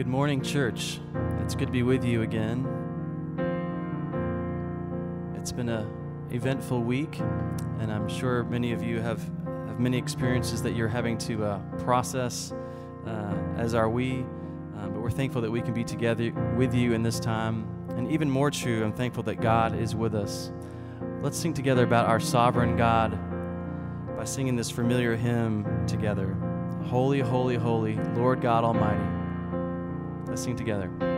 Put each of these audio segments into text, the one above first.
Good morning, church. It's good to be with you again. It's been a eventful week, and I'm sure many of you have, have many experiences that you're having to uh, process, uh, as are we. Uh, but we're thankful that we can be together with you in this time. And even more true, I'm thankful that God is with us. Let's sing together about our sovereign God by singing this familiar hymn together Holy, holy, holy, Lord God Almighty. Let's sing together.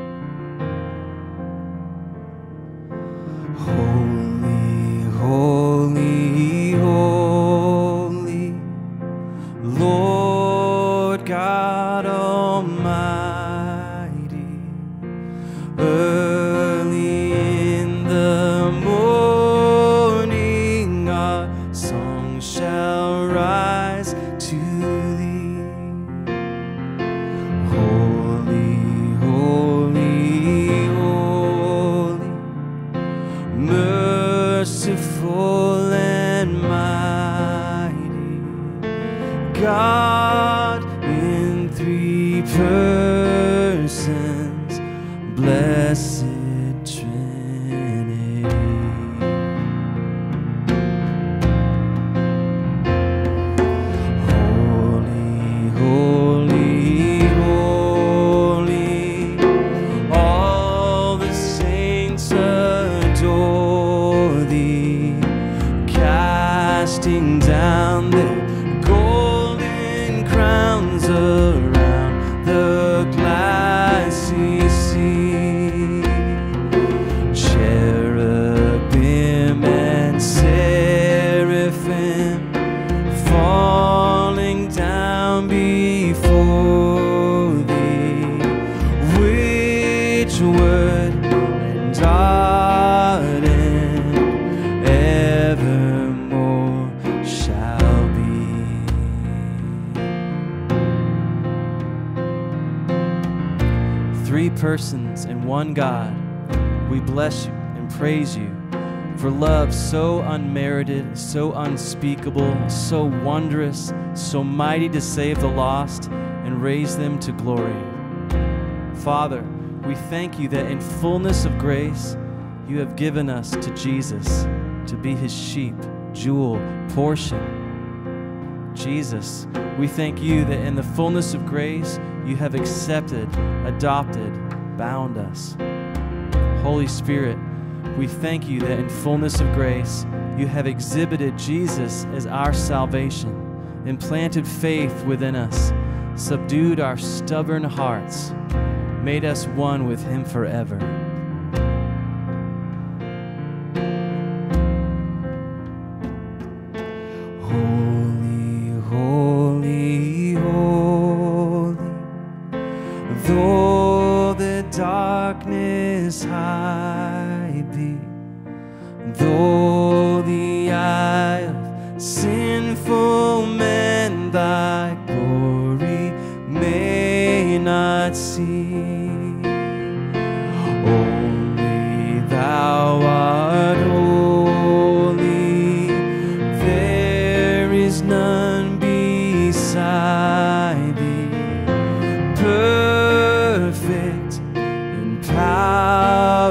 Sea praise you for love so unmerited, so unspeakable, so wondrous, so mighty to save the lost and raise them to glory. Father, we thank you that in fullness of grace, you have given us to Jesus to be his sheep, jewel, portion. Jesus, we thank you that in the fullness of grace, you have accepted, adopted, bound us. Holy Spirit, we thank you that in fullness of grace, you have exhibited Jesus as our salvation, implanted faith within us, subdued our stubborn hearts, made us one with him forever.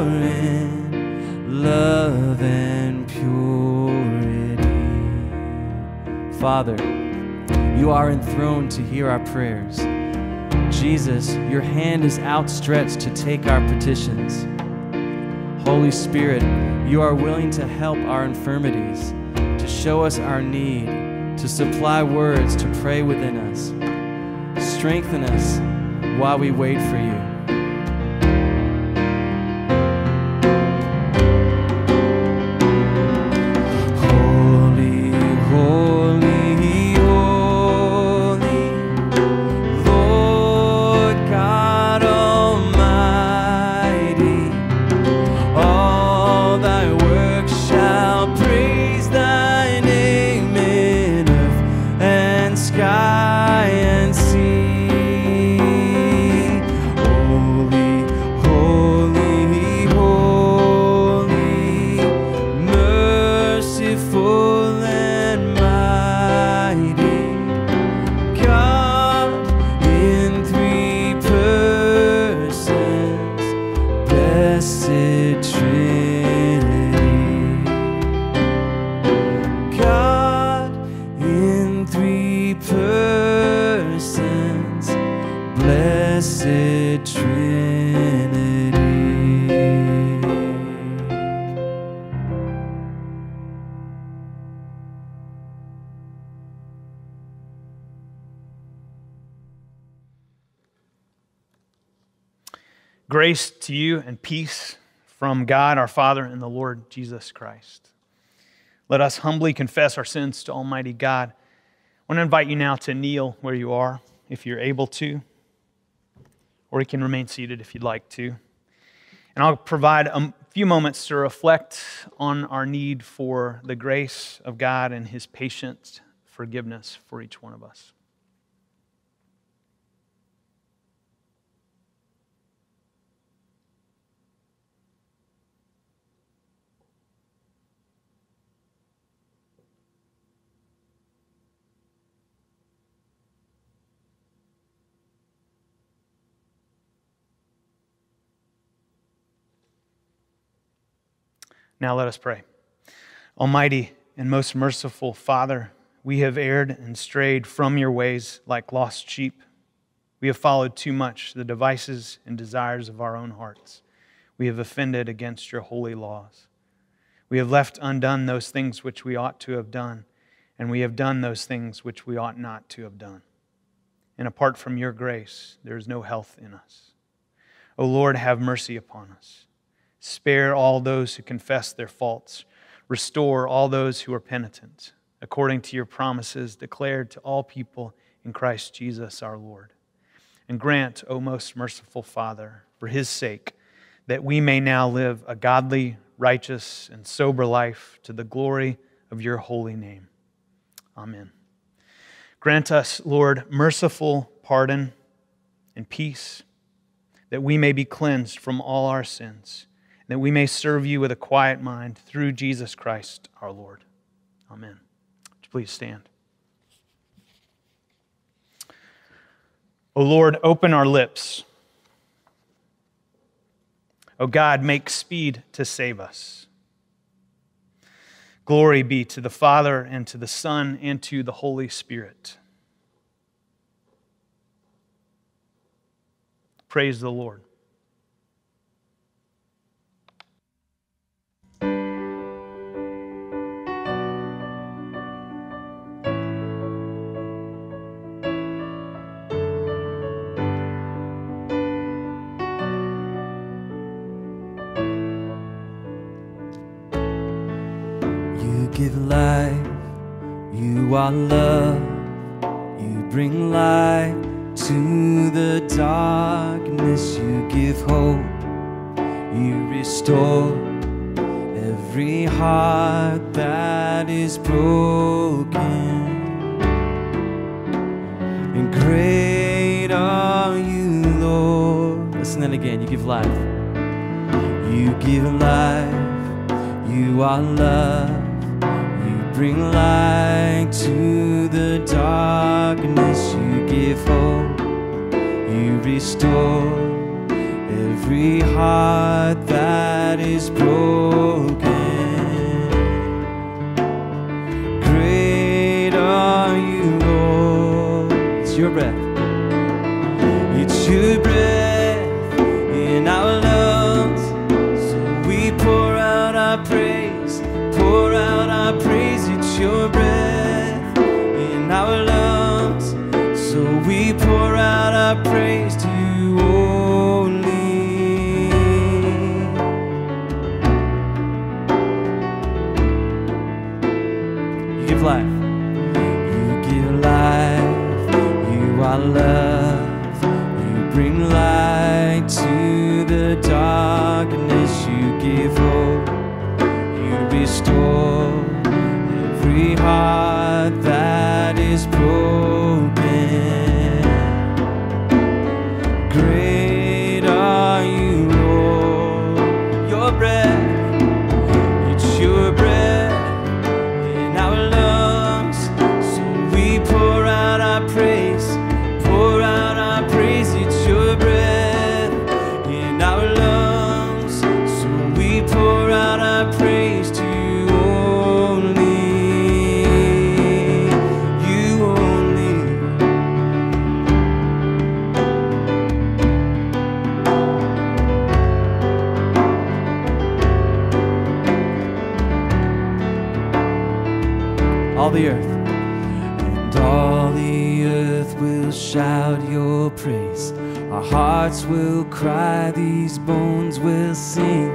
And love and purity. Father, you are enthroned to hear our prayers. Jesus, your hand is outstretched to take our petitions. Holy Spirit, you are willing to help our infirmities, to show us our need, to supply words to pray within us. Strengthen us while we wait for you. God our Father and the Lord Jesus Christ. Let us humbly confess our sins to Almighty God. I want to invite you now to kneel where you are, if you're able to, or you can remain seated if you'd like to. And I'll provide a few moments to reflect on our need for the grace of God and His patient forgiveness for each one of us. Now let us pray. Almighty and most merciful Father, we have erred and strayed from your ways like lost sheep. We have followed too much the devices and desires of our own hearts. We have offended against your holy laws. We have left undone those things which we ought to have done, and we have done those things which we ought not to have done. And apart from your grace, there is no health in us. O Lord, have mercy upon us. Spare all those who confess their faults. Restore all those who are penitent, according to your promises declared to all people in Christ Jesus our Lord. And grant, O most merciful Father, for his sake, that we may now live a godly, righteous, and sober life to the glory of your holy name. Amen. Grant us, Lord, merciful pardon and peace, that we may be cleansed from all our sins that we may serve you with a quiet mind through Jesus Christ our Lord. Amen. Please stand. O Lord, open our lips. O God, make speed to save us. Glory be to the Father, and to the Son, and to the Holy Spirit. Praise the Lord. Love, you bring light to the darkness, you give hope, you restore every heart that is broken. And great are you, Lord. Listen then again. You give life. You give life, you are love bring light to the darkness. You give hope, you restore every heart that is broken. Will cry, these bones will sing.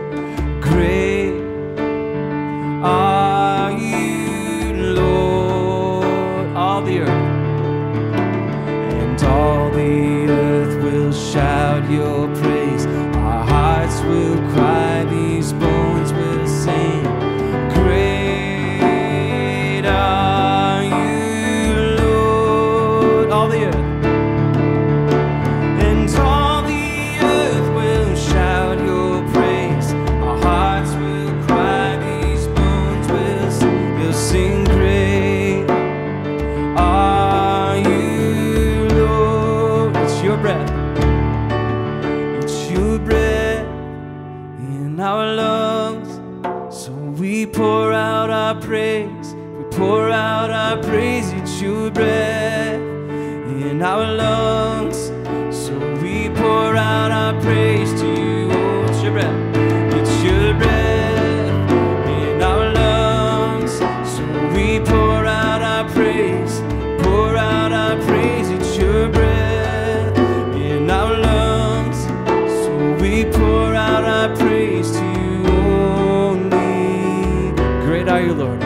Are you, Lord.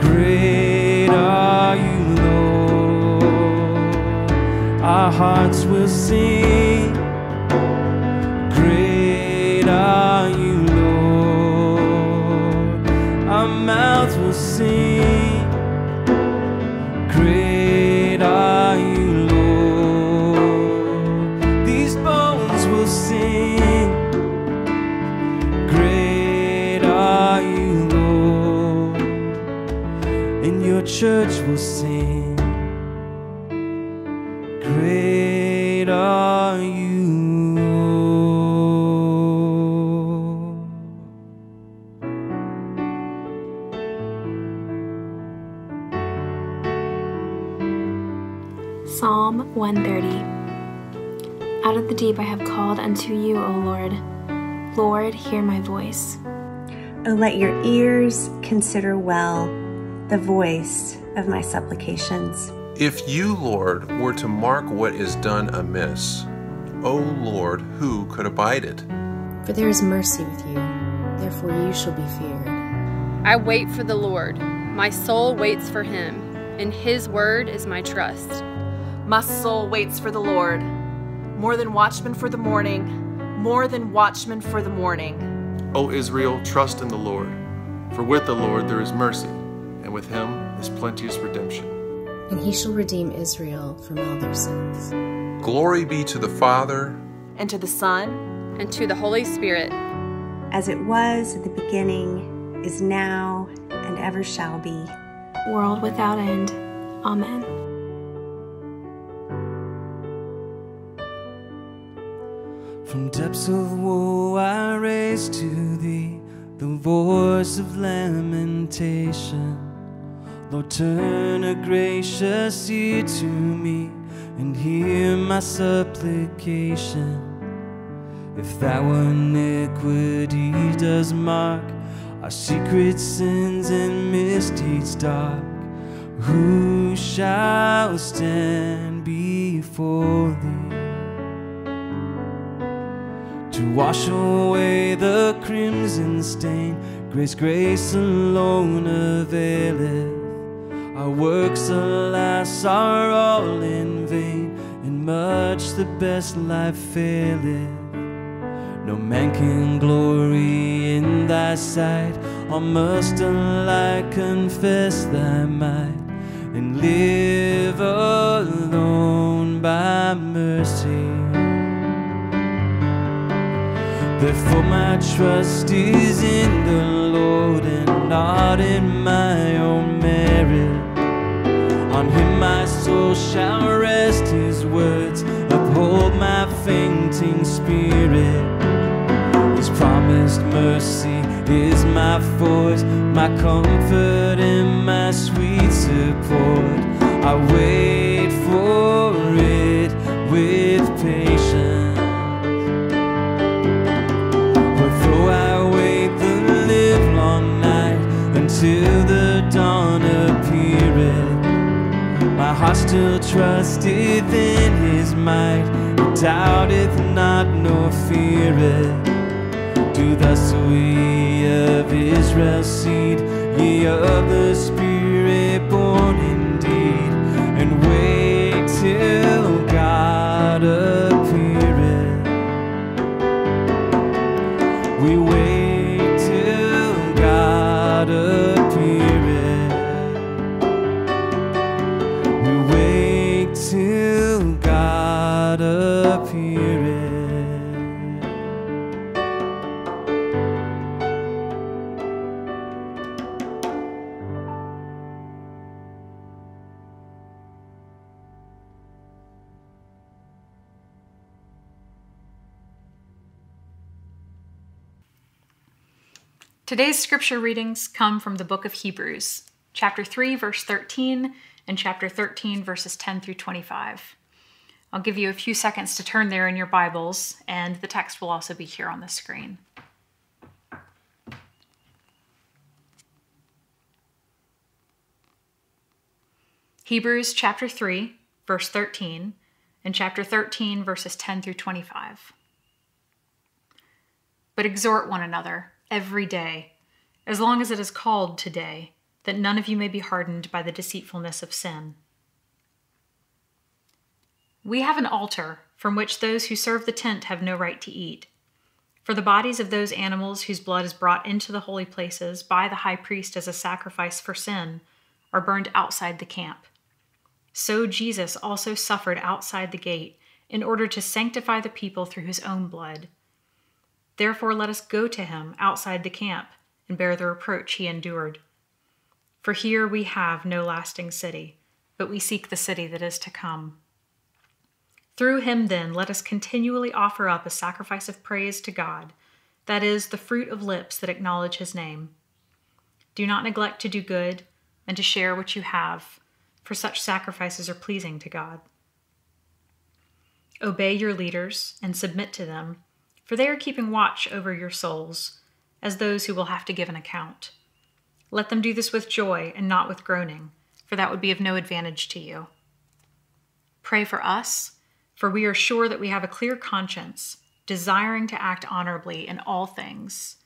Great are you, Lord. Our hearts will sing. Church will sing. Great are you, Psalm 130 Out of the deep I have called unto you, O Lord. Lord, hear my voice. Oh, let your ears consider well the voice of my supplications. If you, Lord, were to mark what is done amiss, O Lord, who could abide it? For there is mercy with you, therefore you shall be feared. I wait for the Lord. My soul waits for him. and his word is my trust. My soul waits for the Lord, more than watchmen for the morning, more than watchmen for the morning. O Israel, trust in the Lord, for with the Lord there is mercy, and with him is plenteous redemption. And he shall redeem Israel from all their sins. Glory be to the Father, And to the Son, And to the Holy Spirit, As it was at the beginning, is now, and ever shall be. World without end. Amen. From depths of woe I raise to thee the voice of lamentation. Lord, turn a gracious ear to me and hear my supplication. If thou iniquity does mark our secret sins and misdeeds dark, who shall stand before thee? to wash away the crimson stain. Grace, grace alone availeth. Our works, alas, are all in vain, and much the best life faileth. No man can glory in thy sight, all must alike confess thy might, and live alone by mercy. Therefore my trust is in the Lord and not in my own merit. On him my soul shall rest, his words uphold my fainting spirit. His promised mercy is my force, my comfort and my sweet support. I wait for heart still trusteth in his might, doubteth not nor feareth. Do thus we of Israel's seed, ye of the Spirit born indeed, and wait till God Today's scripture readings come from the book of Hebrews, chapter 3, verse 13, and chapter 13, verses 10 through 25. I'll give you a few seconds to turn there in your Bibles, and the text will also be here on the screen. Hebrews chapter 3, verse 13, and chapter 13, verses 10 through 25. But exhort one another every day, as long as it is called today, that none of you may be hardened by the deceitfulness of sin. We have an altar from which those who serve the tent have no right to eat. For the bodies of those animals whose blood is brought into the holy places by the high priest as a sacrifice for sin are burned outside the camp. So Jesus also suffered outside the gate in order to sanctify the people through his own blood. Therefore, let us go to him outside the camp and bear the reproach he endured. For here we have no lasting city, but we seek the city that is to come. Through him, then, let us continually offer up a sacrifice of praise to God, that is, the fruit of lips that acknowledge his name. Do not neglect to do good and to share what you have, for such sacrifices are pleasing to God. Obey your leaders and submit to them, for they are keeping watch over your souls, as those who will have to give an account. Let them do this with joy and not with groaning, for that would be of no advantage to you. Pray for us, for we are sure that we have a clear conscience, desiring to act honorably in all things.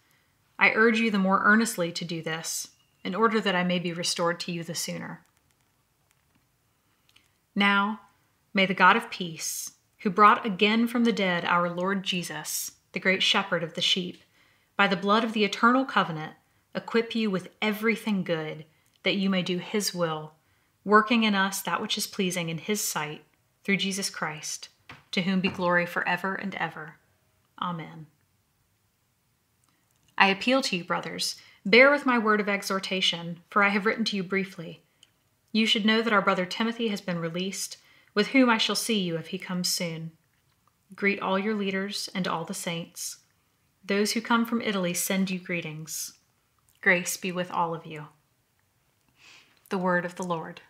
I urge you the more earnestly to do this, in order that I may be restored to you the sooner. Now, may the God of peace, who brought again from the dead our Lord Jesus, the great shepherd of the sheep, by the blood of the eternal covenant, equip you with everything good, that you may do his will, working in us that which is pleasing in his sight, through Jesus Christ, to whom be glory forever and ever. Amen. I appeal to you, brothers, bear with my word of exhortation, for I have written to you briefly. You should know that our brother Timothy has been released, with whom I shall see you if he comes soon. Greet all your leaders and all the saints. Those who come from Italy send you greetings. Grace be with all of you. The word of the Lord.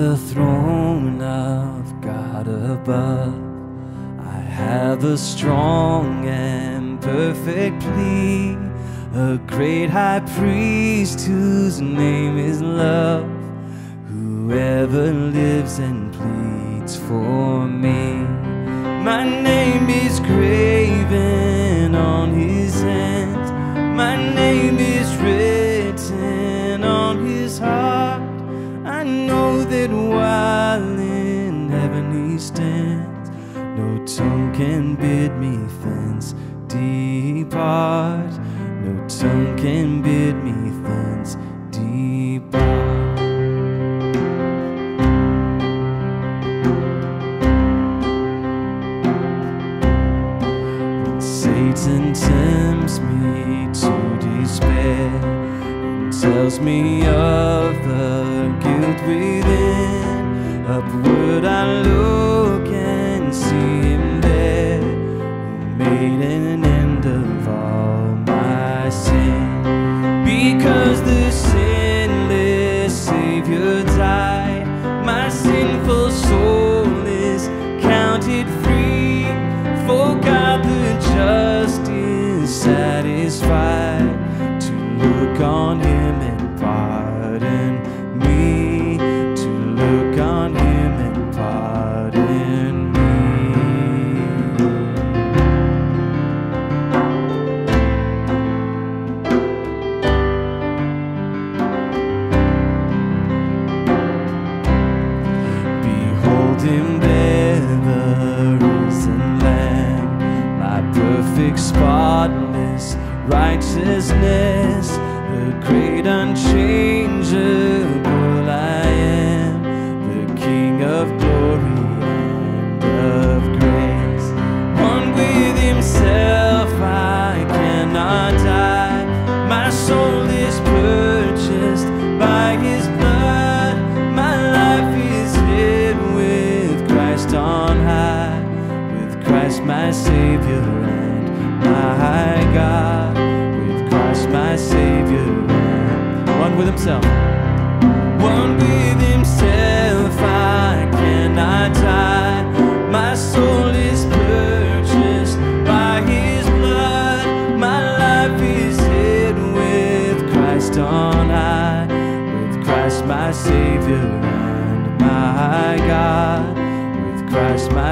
The throne of God above, I have a strong and perfect plea. A great high priest whose name is love, whoever lives and pleads for me. My name is graven on his hands, my name is written on his heart. Know that while in heaven he stands, no tongue can bid me thence depart. No tongue can bid me thence depart. When Satan tempts me to despair and tells me Upward I look and see him there, made an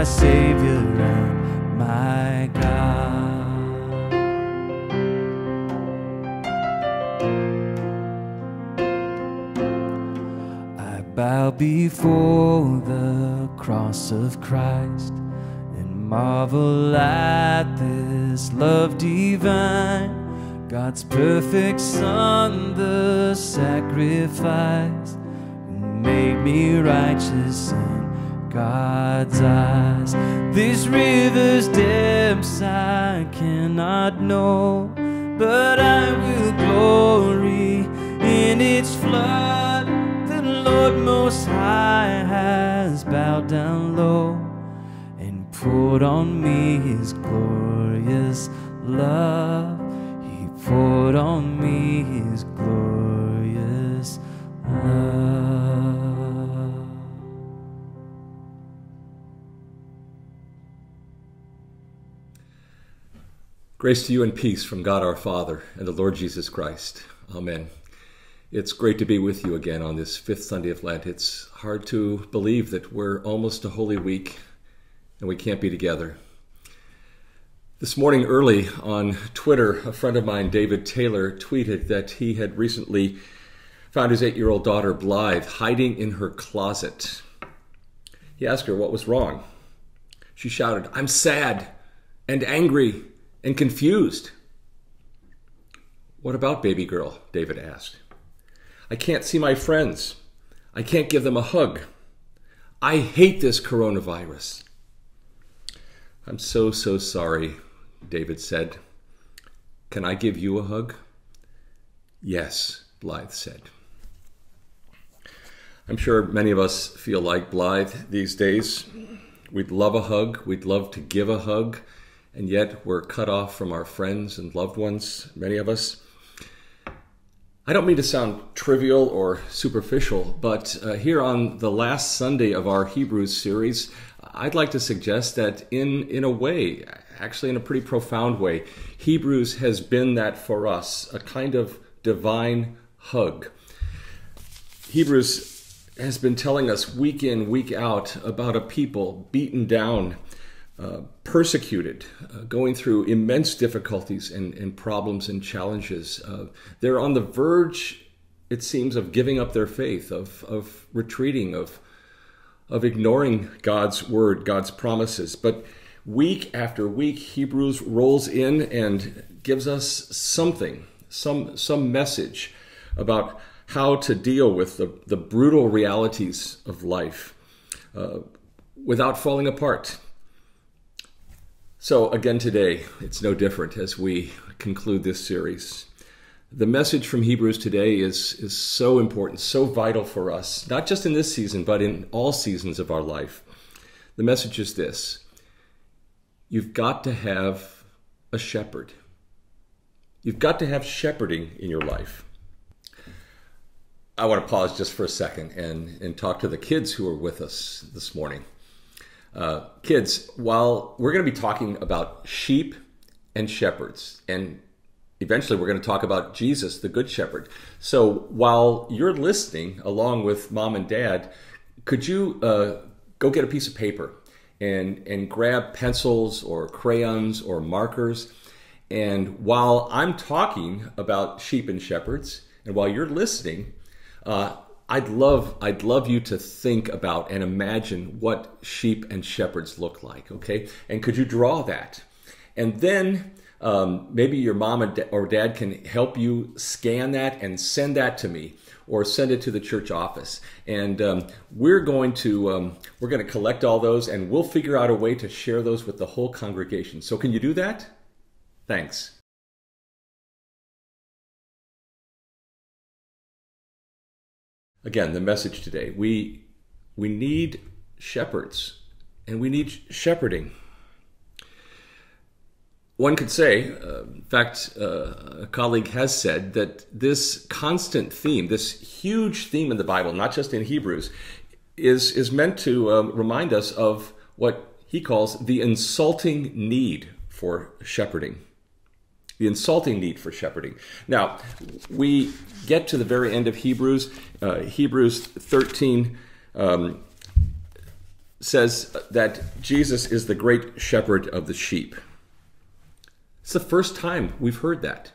Savior and my God. I bow before the cross of Christ and marvel at this love divine. God's perfect Son, the sacrifice, made me righteous God's eyes. These river's depths I cannot know, but I will glory in its flood. The Lord Most High has bowed down low and poured on me His glorious love. He poured on me His glorious love. Grace to you and peace from God our Father and the Lord Jesus Christ. Amen. It's great to be with you again on this fifth Sunday of Lent. It's hard to believe that we're almost to Holy Week and we can't be together. This morning, early on Twitter, a friend of mine, David Taylor, tweeted that he had recently found his eight year old daughter, Blythe, hiding in her closet. He asked her what was wrong. She shouted, I'm sad and angry and confused. What about baby girl? David asked. I can't see my friends. I can't give them a hug. I hate this coronavirus. I'm so, so sorry, David said. Can I give you a hug? Yes, Blythe said. I'm sure many of us feel like Blythe these days. We'd love a hug, we'd love to give a hug, and yet we're cut off from our friends and loved ones, many of us. I don't mean to sound trivial or superficial, but uh, here on the last Sunday of our Hebrews series, I'd like to suggest that in, in a way, actually in a pretty profound way, Hebrews has been that for us, a kind of divine hug. Hebrews has been telling us week in, week out about a people beaten down, uh, persecuted, uh, going through immense difficulties and, and problems and challenges. Uh, they're on the verge, it seems, of giving up their faith, of, of retreating, of, of ignoring God's word, God's promises. But week after week, Hebrews rolls in and gives us something, some, some message about how to deal with the, the brutal realities of life uh, without falling apart. So, again, today, it's no different as we conclude this series. The message from Hebrews today is, is so important, so vital for us, not just in this season, but in all seasons of our life. The message is this you've got to have a shepherd. You've got to have shepherding in your life. I want to pause just for a second and, and talk to the kids who are with us this morning. Uh, kids, while we're going to be talking about sheep and shepherds, and eventually we're going to talk about Jesus, the Good Shepherd. So while you're listening along with mom and dad, could you uh, go get a piece of paper and, and grab pencils or crayons or markers? And while I'm talking about sheep and shepherds, and while you're listening, uh, I'd love I'd love you to think about and imagine what sheep and shepherds look like. Okay, and could you draw that? And then um, maybe your mom or dad can help you scan that and send that to me or send it to the church office. And um, we're going to um, we're going to collect all those and we'll figure out a way to share those with the whole congregation. So can you do that? Thanks. Again, the message today. We we need shepherds and we need shepherding. One could say, uh, in fact, uh, a colleague has said that this constant theme, this huge theme in the Bible, not just in Hebrews, is, is meant to um, remind us of what he calls the insulting need for shepherding the insulting need for shepherding. Now, we get to the very end of Hebrews. Uh, Hebrews 13 um, says that Jesus is the great shepherd of the sheep. It's the first time we've heard that.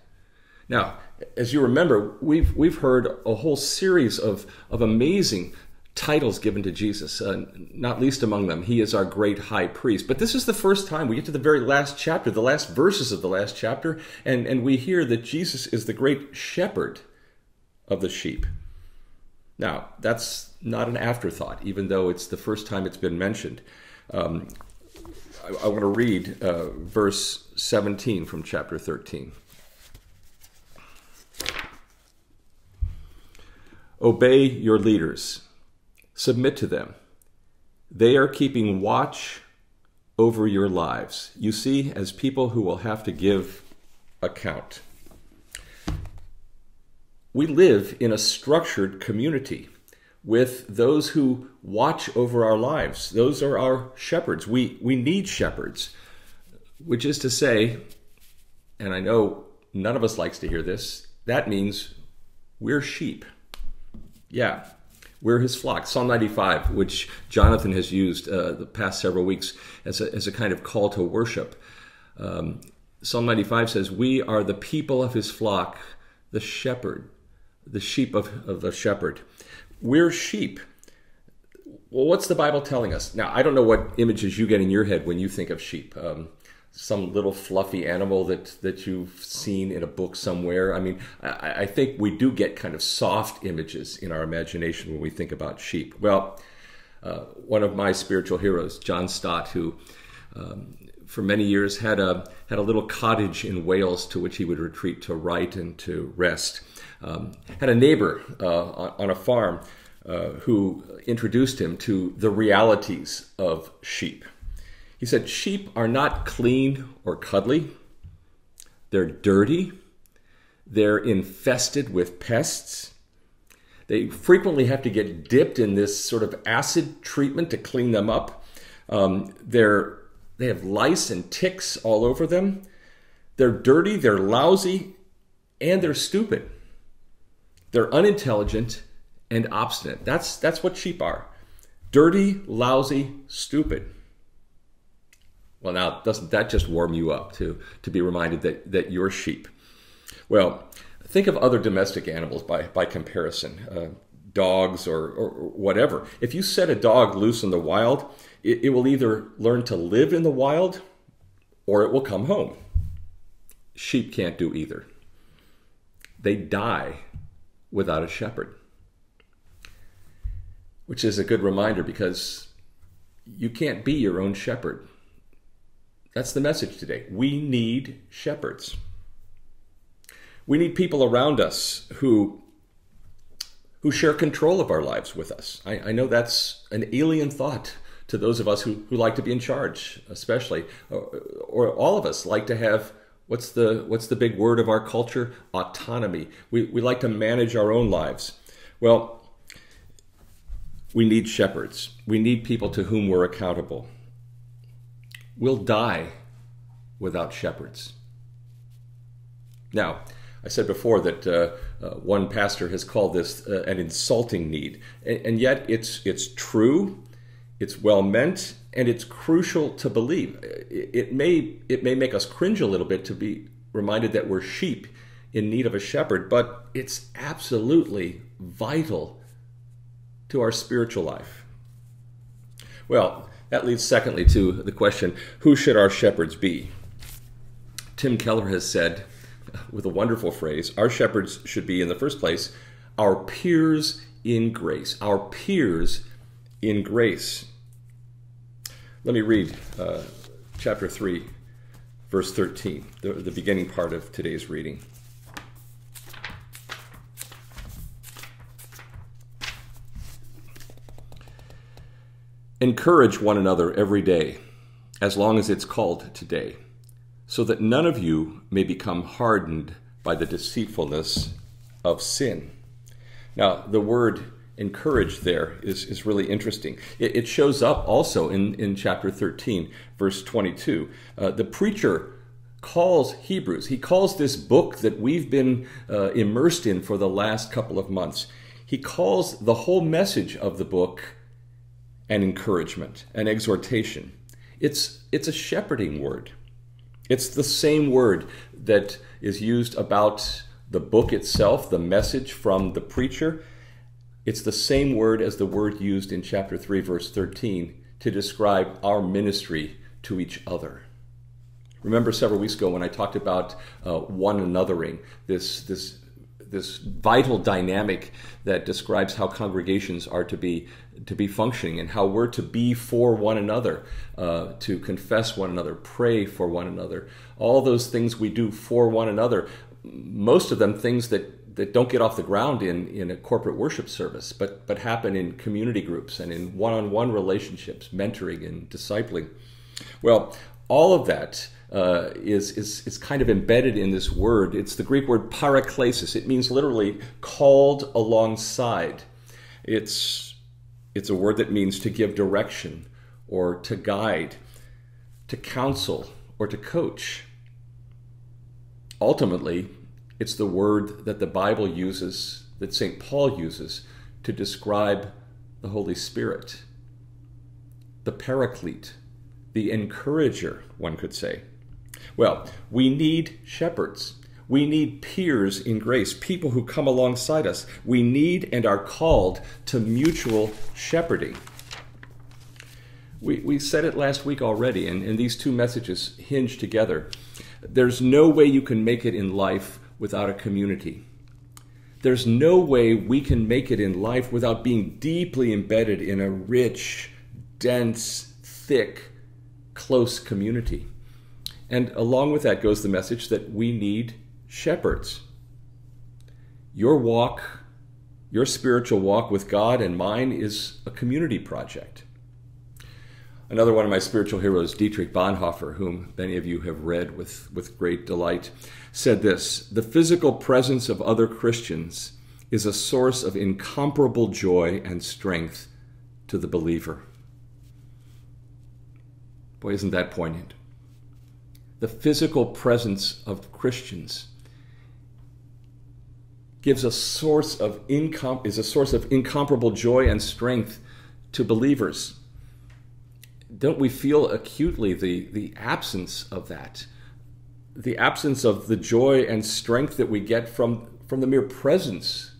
Now, as you remember, we've, we've heard a whole series of, of amazing titles given to Jesus, uh, not least among them, he is our great high priest. But this is the first time we get to the very last chapter, the last verses of the last chapter, and, and we hear that Jesus is the great shepherd of the sheep. Now, that's not an afterthought, even though it's the first time it's been mentioned. Um, I, I, want to read uh, verse 17 from chapter 13. Obey your leaders Submit to them. They are keeping watch over your lives. You see, as people who will have to give account. We live in a structured community with those who watch over our lives. Those are our shepherds. We, we need shepherds, which is to say, and I know none of us likes to hear this, that means we're sheep. Yeah, we're his flock. Psalm 95, which Jonathan has used uh, the past several weeks as a, as a kind of call to worship. Um, Psalm 95 says, We are the people of his flock, the shepherd, the sheep of, of the shepherd. We're sheep. Well, what's the Bible telling us? Now, I don't know what images you get in your head when you think of sheep. Um, some little fluffy animal that that you've seen in a book somewhere. I mean, I, I, think we do get kind of soft images in our imagination when we think about sheep. Well, uh, one of my spiritual heroes, John Stott, who um, for many years had a had a little cottage in Wales to which he would retreat to write and to rest. Um, had a neighbor uh, on, on, a farm uh, who introduced him to the realities of sheep. He said, Sheep are not clean or cuddly, they're dirty, they're infested with pests. They frequently have to get dipped in this sort of acid treatment to clean them up. Um, they're, they have lice and ticks all over them. They're dirty, they're lousy, and they're stupid. They're unintelligent and obstinate. That's, that's what sheep are dirty, lousy, stupid. Well, now, doesn't that just warm you up to, to be reminded that, that you're sheep? Well, think of other domestic animals by, by comparison, uh, dogs or, or whatever. If you set a dog loose in the wild, it, it will either learn to live in the wild or it will come home. Sheep can't do either. They die without a shepherd. Which is a good reminder because you can't be your own shepherd. That's the message today. We need shepherds. We need people around us who who share control of our lives with us. I, I know that's an alien thought to those of us who, who like to be in charge, especially, or, or all of us like to have what's the what's the big word of our culture? Autonomy. We, we like to manage our own lives. Well, we need shepherds. We need people to whom we're accountable. We'll die without shepherds. Now, I said before that uh, uh, one pastor has called this uh, an insulting need, and, and, yet it's it's true, it's well meant, and it's crucial to believe. It, it, may it may make us cringe a little bit to be reminded that we're sheep in need of a shepherd, but it's absolutely vital to our spiritual life. Well, that leads secondly to the question: Who should our shepherds be? Tim Keller has said with a wonderful phrase our shepherds should be, in the first place, our peers in grace. Our peers in grace. Let me read uh, chapter 3, verse 13, the, the beginning part of today's reading. Encourage one another every day, as long as it's called today so that none of you may become hardened by the deceitfulness of sin. Now, the word encourage there is, is really interesting. It, it shows up also in, in chapter 13, verse 22. Uh, the preacher calls Hebrews, he calls this book that we've been uh, immersed in for the last couple of months, he calls the whole message of the book an encouragement, an exhortation. It's, it's a shepherding word. It's the same word that is used about the book itself, the message from the preacher. It's the same word as the word used in chapter 3, verse 13, to describe our ministry to each other. Remember several weeks ago when I talked about uh, one anothering, this, this, this vital dynamic that describes how congregations are to be to be functioning and how we're to be for one another, uh, to confess one another, pray for one another. All those things we do for one another, most of them things that, that don't get off the ground in, in a corporate worship service, but, but happen in community groups and in one on one relationships, mentoring and discipling. Well, all of that uh, is, is, is kind of embedded in this word. It's the Greek word paraklesis. It means literally called alongside. It's it's a word that means to give direction or to guide, to counsel or to coach. Ultimately, it's the word that the Bible uses, that St. Paul uses, to describe the Holy Spirit, the paraclete, the encourager, one could say. Well, we need shepherds. We need peers in grace, people who come alongside us. We need and are called to mutual shepherding. We, we said it last week already, and, and these two messages hinge together. There's no way you can make it in life without a community. There's no way we can make it in life without being deeply embedded in a rich, dense, thick, close community. And along with that goes the message that we need shepherds. Your walk, your spiritual walk with God and mine is a community project. Another one of my spiritual heroes, Dietrich Bonhoeffer, whom many of you have read with, with great delight, said this The physical presence of other Christians is a source of incomparable joy and strength to the believer. Boy, isn't that poignant? The physical presence of Christians gives a source of incom- is a source of incomparable joy and strength to believers. Don't we feel acutely the, the absence of that? The absence of the joy and strength that we get from, from the mere presence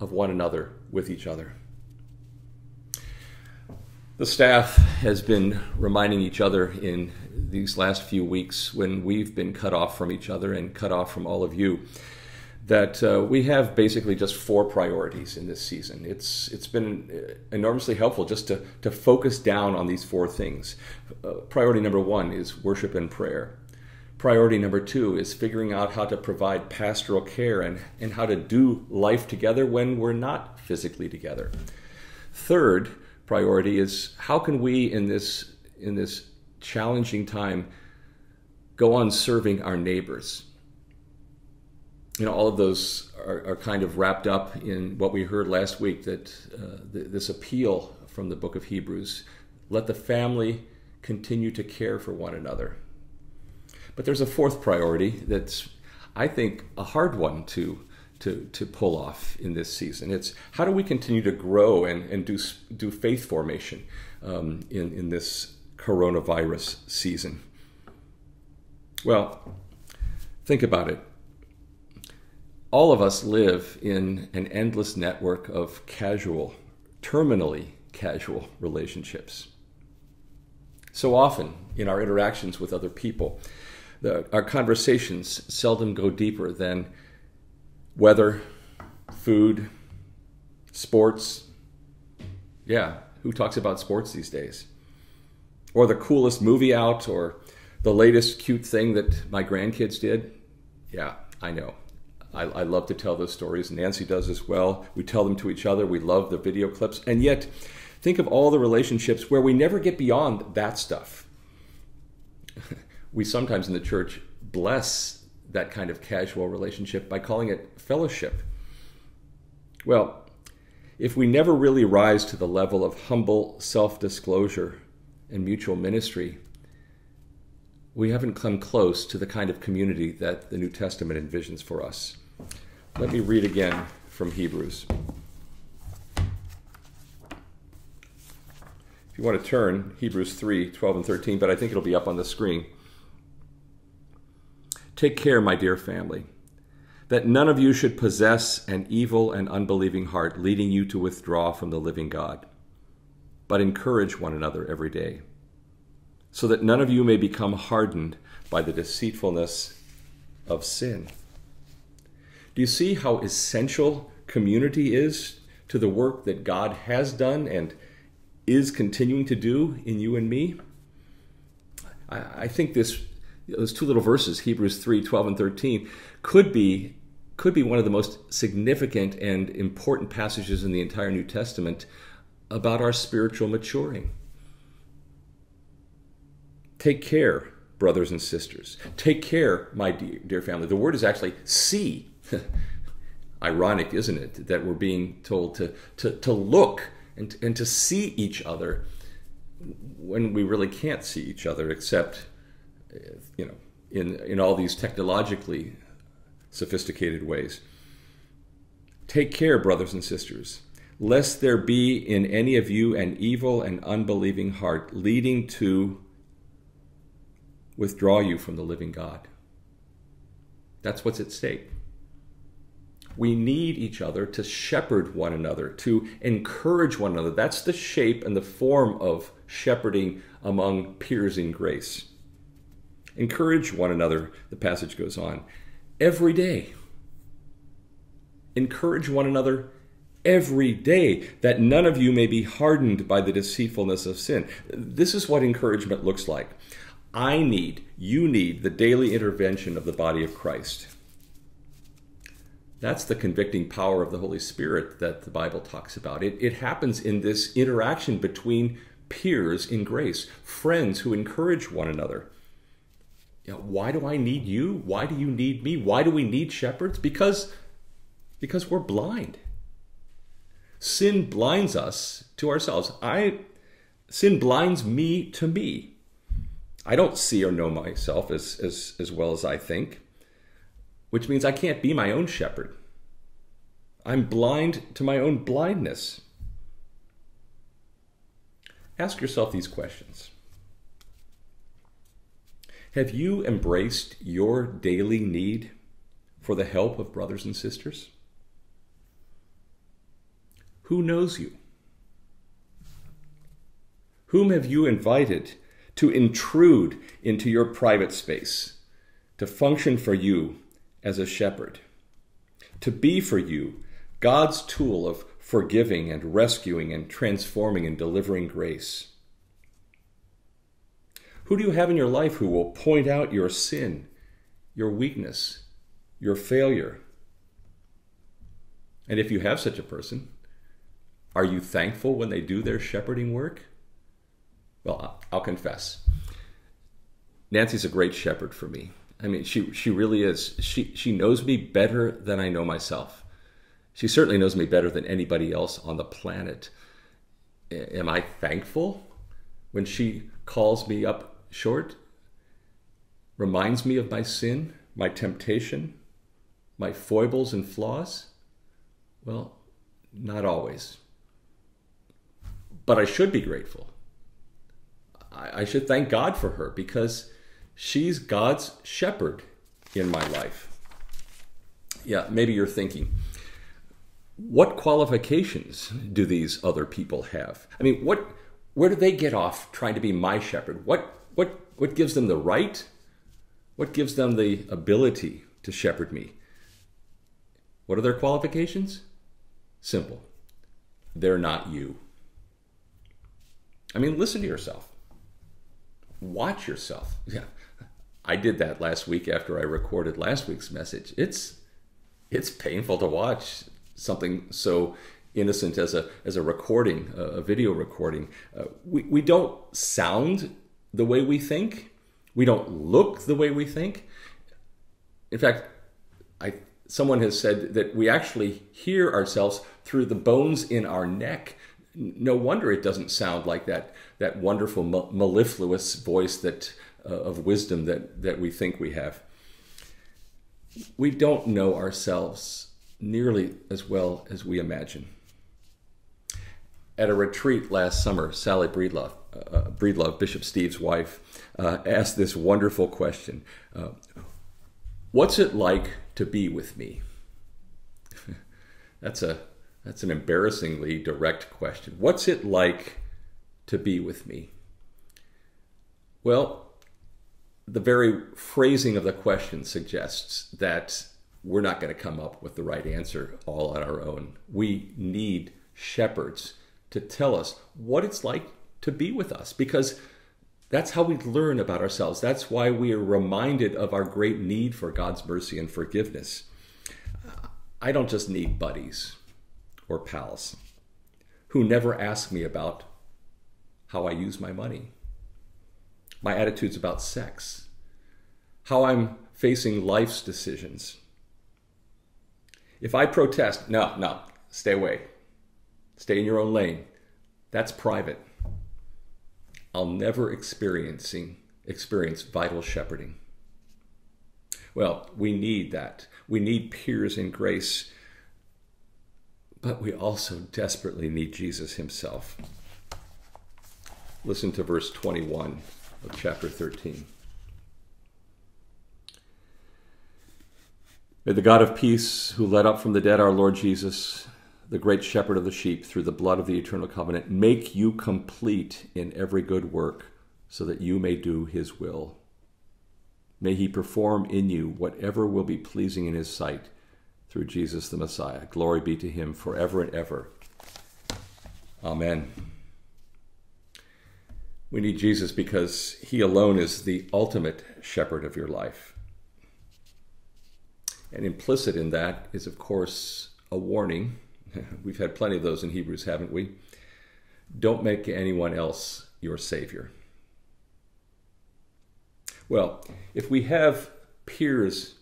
of one another with each other. The staff has been reminding each other in these last few weeks when we've been cut off from each other and cut off from all of you that uh, we have basically just four priorities in this season. It's it's been enormously helpful just to to focus down on these four things. Uh, priority number one is worship and prayer. Priority number two is figuring out how to provide pastoral care and, and how to do life together when we're not physically together. Third priority is how can we in this in this challenging time go on serving our neighbors you know, all of those are, are, kind of wrapped up in what we heard last week that uh, th- this appeal from the book of Hebrews let the family continue to care for one another. But there's a fourth priority that's, I think, a hard one to, to, to pull off in this season. It's how do we continue to grow and, and do, do faith formation um, in, in this coronavirus season? Well, think about it. All of us live in an endless network of casual, terminally casual relationships. So often in our interactions with other people, the, our conversations seldom go deeper than weather, food, sports. Yeah, who talks about sports these days? Or the coolest movie out, or the latest cute thing that my grandkids did? Yeah, I know. I, I, love to tell those stories. Nancy does as well. We tell them to each other. We love the video clips. And yet, think of all the relationships where we never get beyond that stuff. we sometimes in the church bless that kind of casual relationship by calling it fellowship. Well, if we never really rise to the level of humble self disclosure and mutual ministry, we haven't come close to the kind of community that the New Testament envisions for us. Let me read again from Hebrews. If you want to turn, Hebrews 3 12 and 13, but I think it'll be up on the screen. Take care, my dear family, that none of you should possess an evil and unbelieving heart, leading you to withdraw from the living God, but encourage one another every day so that none of you may become hardened by the deceitfulness of sin. Do you see how essential community is to the work that God has done and is continuing to do in you and me? I, think this those two little verses, Hebrews 3, 12 and 13, could be could be one of the most significant and important passages in the entire New Testament about our spiritual maturing. Take care, brothers and sisters. Take care, my dear, dear family. The word is actually see. Ironic, isn't it, that we're being told to, to, to look and, and to see each other when we really can't see each other except, you know, in, in all these technologically sophisticated ways. Take care, brothers and sisters, lest there be in any of you an evil and unbelieving heart leading to withdraw you from the living God. That's what's at stake. We need each other to shepherd one another, to encourage one another. That's the shape and the form of shepherding among peers in grace. Encourage one another, the passage goes on, every day. Encourage one another every day, that none of you may be hardened by the deceitfulness of sin. This is what encouragement looks like. I need, you need the daily intervention of the body of Christ. That's the convicting power of the Holy Spirit that the Bible talks about. It, it happens in this interaction between peers in grace, friends who encourage one another. You know, why do I need you? Why do you need me? Why do we need shepherds? Because, because we're blind. Sin blinds us to ourselves. I sin blinds me to me. I don't see or know myself as, as, as well as I think, which means I can't be my own shepherd. I'm blind to my own blindness. Ask yourself these questions Have you embraced your daily need for the help of brothers and sisters? Who knows you? Whom have you invited to intrude into your private space, to function for you as a shepherd, to be for you God's tool of forgiving and rescuing and transforming and delivering grace. Who do you have in your life who will point out your sin, your weakness, your failure? And if you have such a person, are you thankful when they do their shepherding work? Well, I'll confess. Nancy's a great shepherd for me. I mean, she she really is. She she knows me better than I know myself. She certainly knows me better than anybody else on the planet. Am I thankful when she calls me up short? Reminds me of my sin, my temptation, my foibles and flaws? Well, not always. But I should be grateful. I, should thank God for her because she's God's shepherd in my life. Yeah, maybe you're thinking, what qualifications do these other people have? I mean, what where do they get off trying to be my shepherd? What what what gives them the right? What gives them the ability to shepherd me? What are their qualifications? Simple. They're not you. I mean, listen to yourself. Watch yourself. Yeah. I did that last week after I recorded last week's message. It's it's painful to watch something so innocent as a as a recording, a video recording. Uh, we we don't sound the way we think. We don't look the way we think. In fact, I someone has said that we actually hear ourselves through the bones in our neck. No wonder it doesn't sound like that that wonderful mellifluous voice that uh, of wisdom that that we think we have. We don't know ourselves nearly as well as we imagine. At a retreat last summer, Sally Breedlove, uh, uh, Breedlove Bishop Steve's wife, uh, asked this wonderful question uh, What's it like to be with me? that's, a, that's an embarrassingly direct question. What's it like to be with me? Well, the very phrasing of the question suggests that we're not going to come up with the right answer all on our own. We need shepherds to tell us what it's like to be with us because that's how we learn about ourselves. That's why we are reminded of our great need for God's mercy and forgiveness. I don't just need buddies or pals who never ask me about how I use my money, my attitudes about sex, how I'm facing life's decisions if I protest, no, no, stay away. Stay in your own lane. That's private. I'll never experiencing experience vital shepherding. Well, we need that. We need peers in grace, but we also desperately need Jesus himself. Listen to verse 21 of chapter 13. May the God of peace, who led up from the dead our Lord Jesus, the great shepherd of the sheep, through the blood of the eternal covenant, make you complete in every good work, so that you may do his will. May he perform in you whatever will be pleasing in his sight through Jesus the Messiah. Glory be to him forever and ever. Amen. We need Jesus because he alone is the ultimate shepherd of your life. And implicit in that is, of course, a warning. We've had plenty of those in Hebrews, haven't we? Don't make anyone else your Savior. Well, if we have peers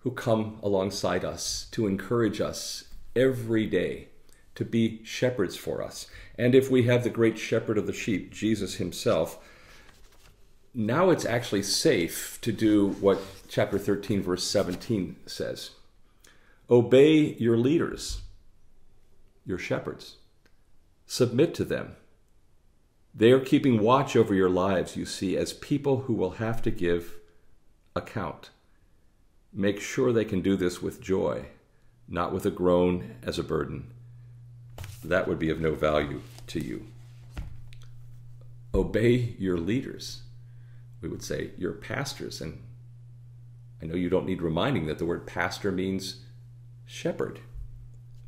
who come alongside us to encourage us every day to be shepherds for us, and if we have the great shepherd of the sheep, Jesus himself, now it's actually safe to do what chapter 13, verse 17 says Obey your leaders, your shepherds, submit to them. They are keeping watch over your lives, you see, as people who will have to give account. Make sure they can do this with joy, not with a groan as a burden. That would be of no value to you. Obey your leaders we would say you're pastors. And I know you don't need reminding that the word pastor means shepherd.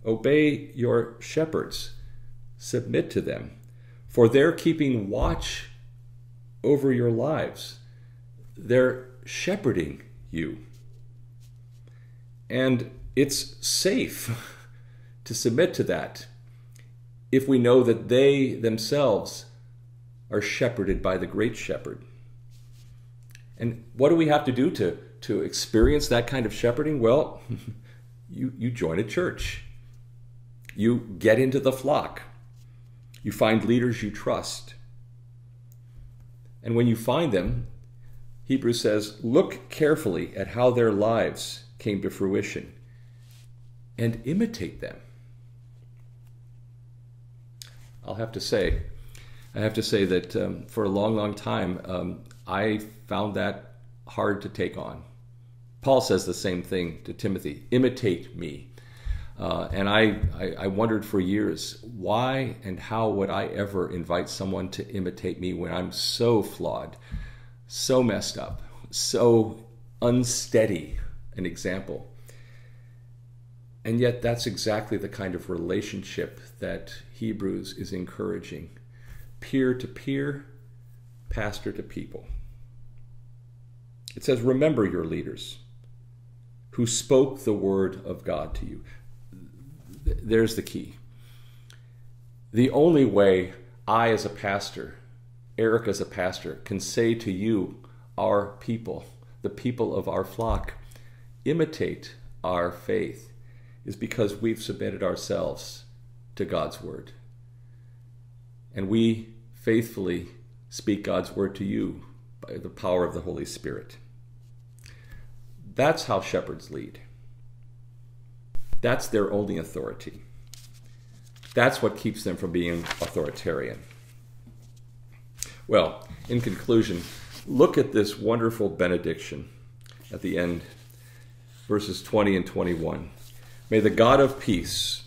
Obey your shepherds, submit to them, for they're keeping watch over your lives. They're shepherding you. And it's safe to submit to that if we know that they themselves are shepherded by the great shepherd. And what do we have to do to, to experience that kind of shepherding? Well, you, you join a church, you get into the flock, you find leaders you trust. And when you find them, Hebrews says, look carefully at how their lives came to fruition and imitate them. I'll have to say, I have to say that um, for a long, long time, um, I found that hard to take on. Paul says the same thing to Timothy imitate me. Uh, and I, I, I, wondered for years why and how would I ever invite someone to imitate me when I'm so flawed, so messed up, so unsteady an example. And yet, that's exactly the kind of relationship that Hebrews is encouraging peer to peer, pastor to people. It says, Remember your leaders who spoke the word of God to you. There's the key. The only way I, as a pastor, Eric, as a pastor, can say to you, our people, the people of our flock, imitate our faith, is because we've submitted ourselves to God's word. And we faithfully speak God's word to you by the power of the Holy Spirit. That's how shepherds lead. That's their only authority. That's what keeps them from being authoritarian. Well, in conclusion, look at this wonderful benediction at the end, verses 20 and 21. May the God of peace,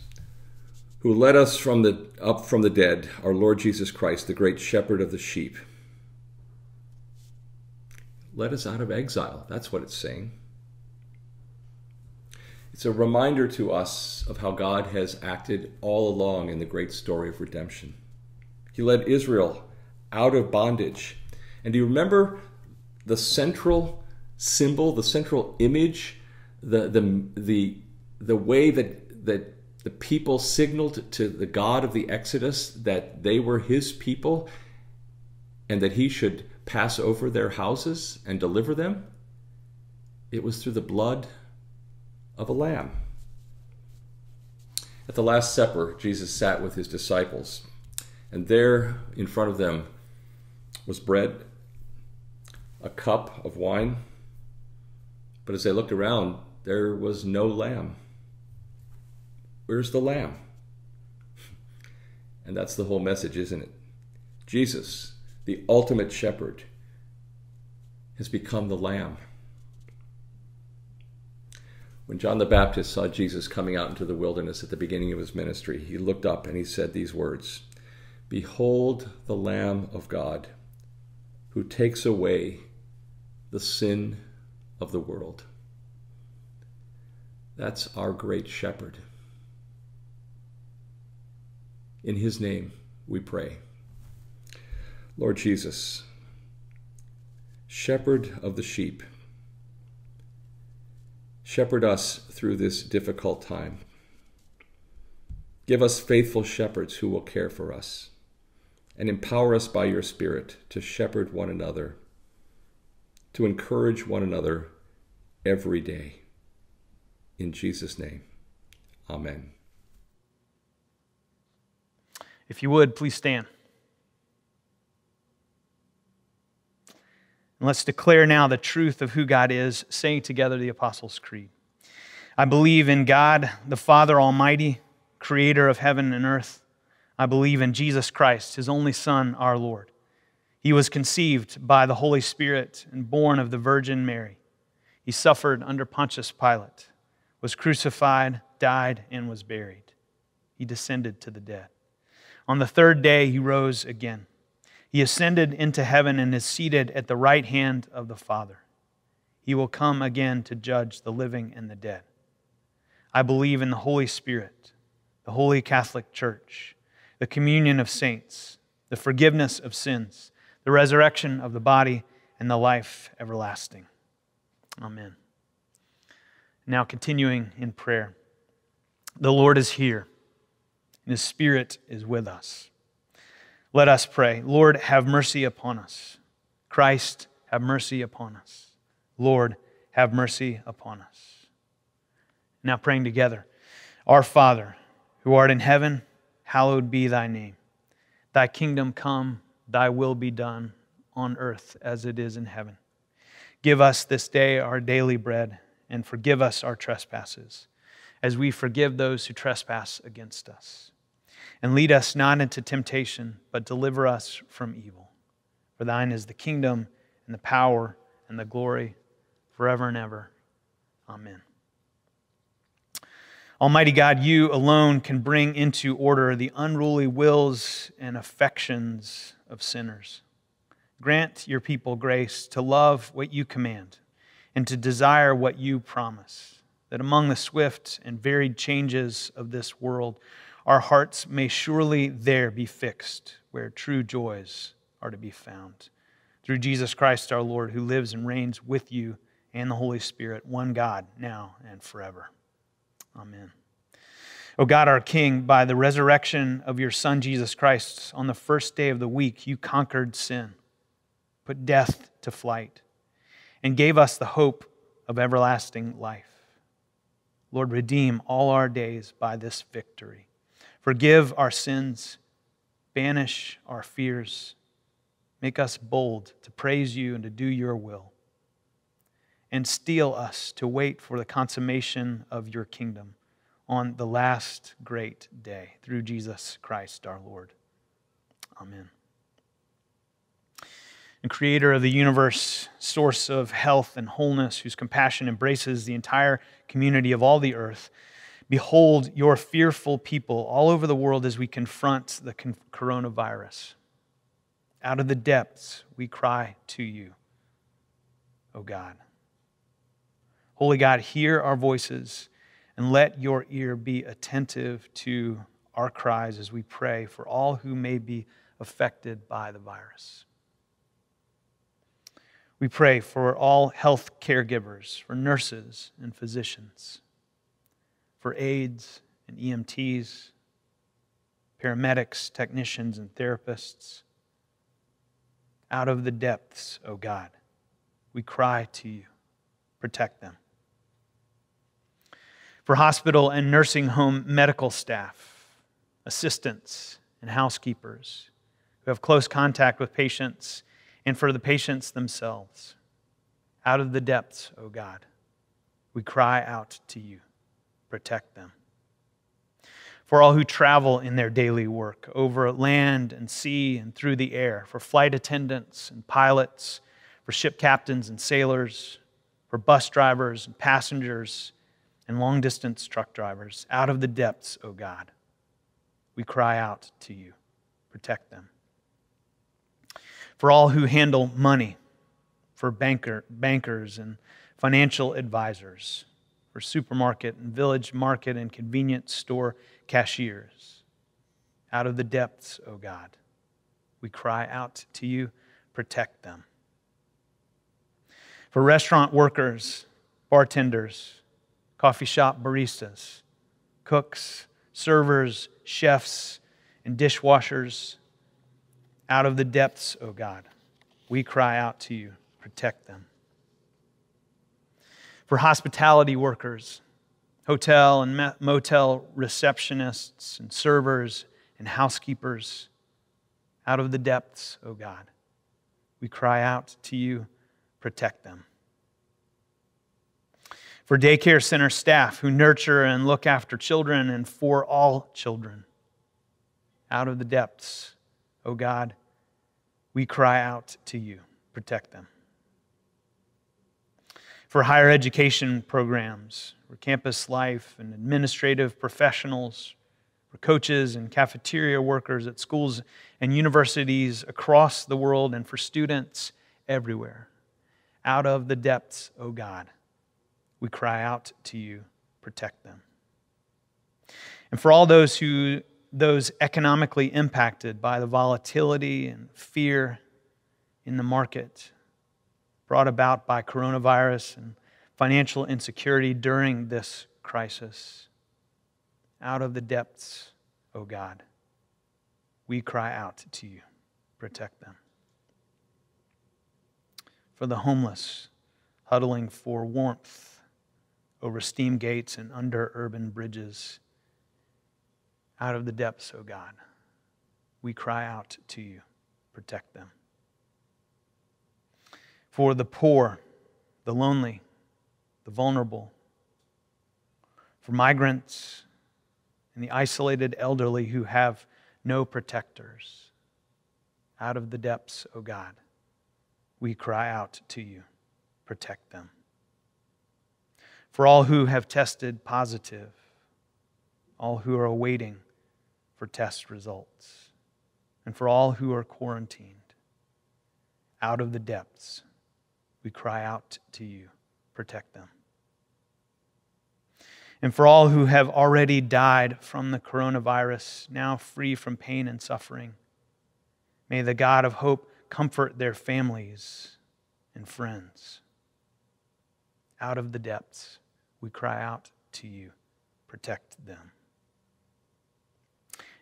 who led us from the, up from the dead, our Lord Jesus Christ, the great shepherd of the sheep, led us out of exile. That's what it's saying. It's a reminder to us of how God has acted all along in the great story of redemption. He led Israel out of bondage. And do you remember the central symbol, the central image, the, the, the, the way that, that the people signaled to the God of the Exodus that they were his people and that he should pass over their houses and deliver them? It was through the blood of a lamb. At the Last Supper, Jesus sat with his disciples, and there in front of them was bread, a cup of wine. But as they looked around, there was no lamb. Where's the lamb? And that's the whole message, isn't it? Jesus, the ultimate shepherd, has become the lamb. When John the Baptist saw Jesus coming out into the wilderness at the beginning of his ministry, he looked up and he said these words Behold the Lamb of God who takes away the sin of the world. That's our great shepherd. In his name we pray. Lord Jesus, shepherd of the sheep, Shepherd us through this difficult time. Give us faithful shepherds who will care for us, and empower us by your Spirit to shepherd one another, to encourage one another every day. In Jesus' name, amen. If you would, please stand. And let's declare now the truth of who God is, saying together the Apostles' Creed. I believe in God, the Father Almighty, creator of heaven and earth. I believe in Jesus Christ, his only Son, our Lord. He was conceived by the Holy Spirit and born of the Virgin Mary. He suffered under Pontius Pilate, was crucified, died, and was buried. He descended to the dead. On the third day, he rose again. He ascended into heaven and is seated at the right hand of the Father. He will come again to judge the living and the dead. I believe in the Holy Spirit, the Holy Catholic Church, the communion of saints, the forgiveness of sins, the resurrection of the body, and the life everlasting. Amen. Now, continuing in prayer, the Lord is here, and His Spirit is with us. Let us pray. Lord, have mercy upon us. Christ, have mercy upon us. Lord, have mercy upon us. Now, praying together Our Father, who art in heaven, hallowed be thy name. Thy kingdom come, thy will be done on earth as it is in heaven. Give us this day our daily bread, and forgive us our trespasses, as we forgive those who trespass against us. And lead us not into temptation, but deliver us from evil. For thine is the kingdom, and the power, and the glory, forever and ever. Amen. Almighty God, you alone can bring into order the unruly wills and affections of sinners. Grant your people grace to love what you command and to desire what you promise, that among the swift and varied changes of this world, our hearts may surely there be fixed where true joys are to be found. Through Jesus Christ our Lord, who lives and reigns with you and the Holy Spirit, one God, now and forever. Amen. O God, our King, by the resurrection of your Son, Jesus Christ, on the first day of the week, you conquered sin, put death to flight, and gave us the hope of everlasting life. Lord, redeem all our days by this victory. Forgive our sins, banish our fears, make us bold to praise you and to do your will, and steel us to wait for the consummation of your kingdom on the last great day through Jesus Christ our Lord. Amen. And creator of the universe, source of health and wholeness, whose compassion embraces the entire community of all the earth, behold your fearful people all over the world as we confront the coronavirus. Out of the depths, we cry to you, O God. Holy God, hear our voices and let your ear be attentive to our cries as we pray for all who may be affected by the virus. We pray for all health caregivers, for nurses and physicians, for aides and EMTs, paramedics, technicians, and therapists. Out of the depths, O oh God, we cry to you. Protect them for hospital and nursing home medical staff, assistants, and housekeepers who have close contact with patients, and for the patients themselves. Out of the depths, O oh God, we cry out to you. Protect them. For all who travel in their daily work over land and sea and through the air, for flight attendants and pilots, for ship captains and sailors, for bus drivers and passengers and long distance truck drivers, out of the depths, O God, we cry out to you. Protect them. For all who handle money, for banker, bankers and financial advisors, for supermarket and village market and convenience store cashiers, out of the depths, O God, we cry out to you. Protect them. For restaurant workers, bartenders, coffee shop baristas, cooks, servers, chefs, and dishwashers. Out of the depths, O oh God, we cry out to you. Protect them. For hospitality workers, hotel and motel receptionists and servers and housekeepers, out of the depths, O oh God, we cry out to you. Protect them for daycare center staff who nurture and look after children and for all children. Out of the depths, O oh God, we cry out to you. Protect them. For higher education programs, for campus life and administrative professionals, for coaches and cafeteria workers at schools and universities across the world, and for students everywhere. Out of the depths, O oh God we cry out to you, protect them. And for all those who those economically impacted by the volatility and fear in the market brought about by coronavirus and financial insecurity during this crisis. Out of the depths, O oh God, we cry out to you. Protect them. for the homeless huddling for warmth over steam gates and under urban bridges. Out of the depths, O oh God, we cry out to you. Protect them. For the poor, the lonely, the vulnerable, for migrants and the isolated elderly who have no protectors. Out of the depths, O oh God, we cry out to you. Protect them. For all who have tested positive, all who are awaiting for test results, and for all who are quarantined, out of the depths, we cry out to you. Protect them and for all who have already died from the coronavirus, now free from pain and suffering. May the God of hope comfort their families and friends. Out of the depths, we cry out to you. Protect them.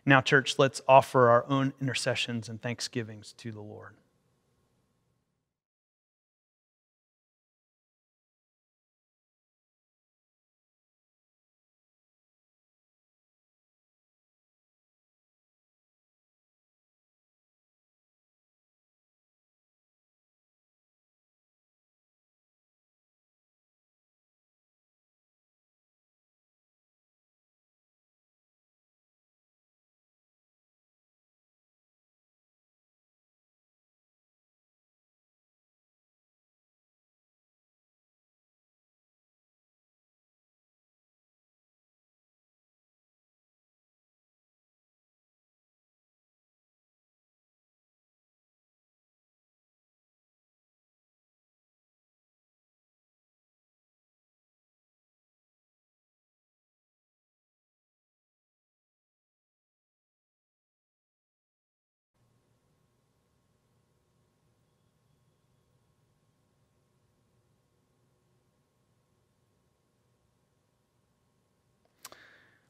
Now, church, let's offer our own intercessions and thanksgivings to the Lord.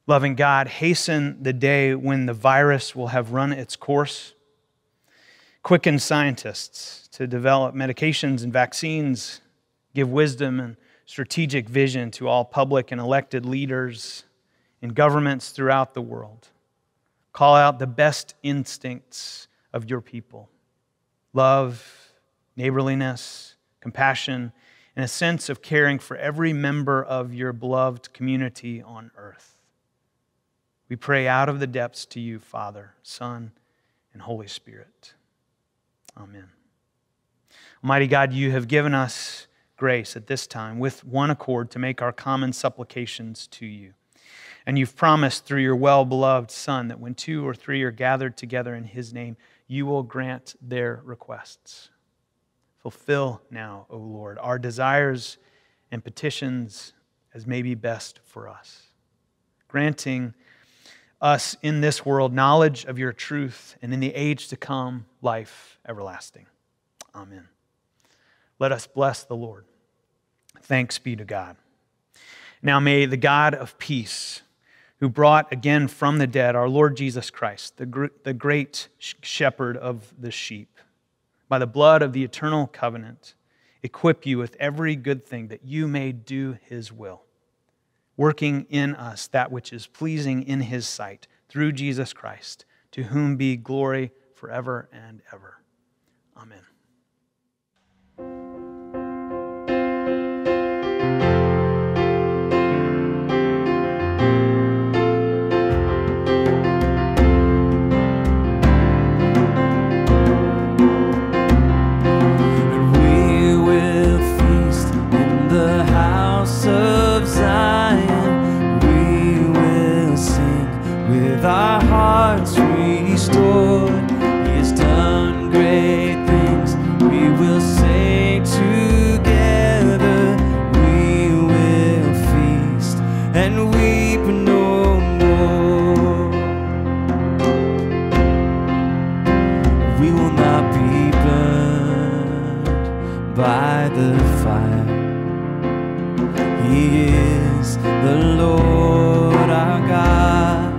Loving God, hasten the day when the virus will have run its course. Quicken scientists to develop medications and vaccines. Give wisdom and strategic vision to all public and elected leaders in governments throughout the world. Call out the best instincts of your people love, neighborliness, compassion, and a sense of caring for every member of your beloved community on earth. We pray out of the depths to you, Father, Son, and Holy Spirit. Amen. Almighty God, you have given us grace at this time with one accord to make our common supplications to you. And you've promised through your well beloved Son that when two or three are gathered together in his name, you will grant their requests. Fulfill now, O Lord, our desires and petitions as may be best for us, granting us in this world knowledge of your truth, and in the age to come, life everlasting. Amen. Let us bless the Lord. Thanks be to God. Now may the God of peace, who brought again from the dead our Lord Jesus Christ, the, gr- the great shepherd of the sheep, by the blood of the eternal covenant, equip you with every good thing that you may do his will working in us that which is pleasing in his sight through Jesus Christ, to whom be glory forever and ever. Amen. fire. He is the Lord our God.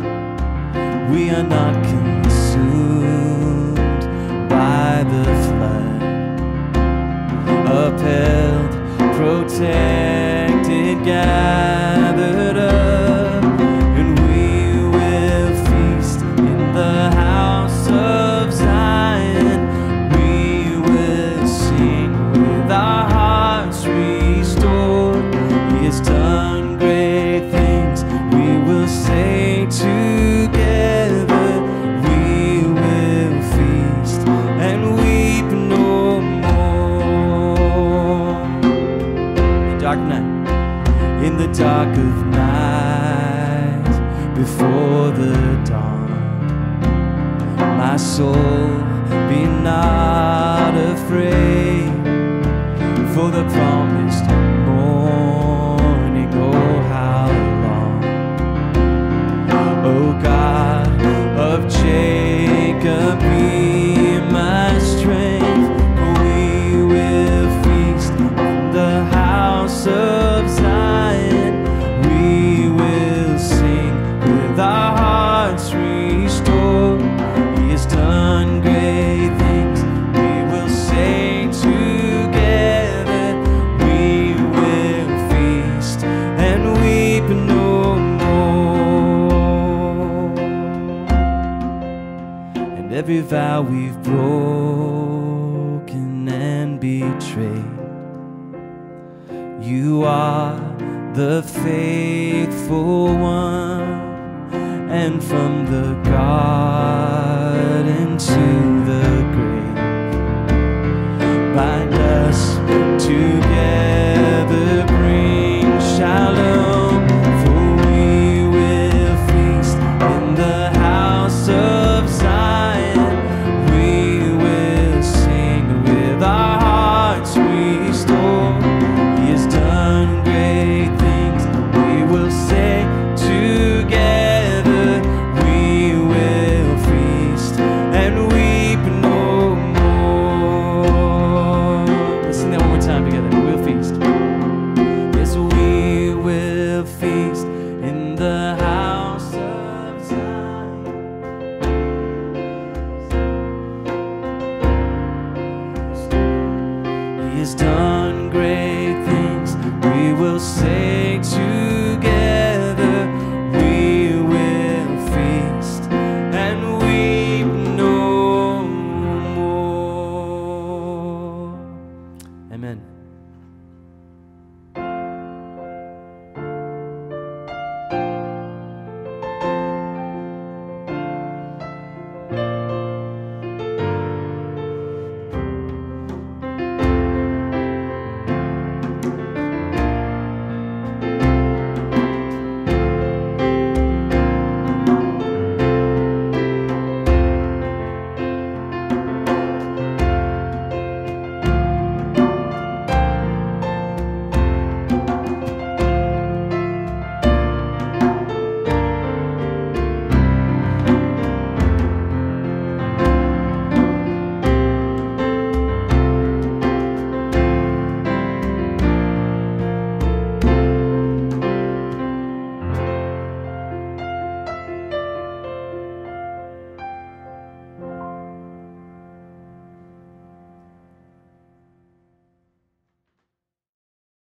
We are not soul, be not afraid. vow we've broken and betrayed. You are the faithful one.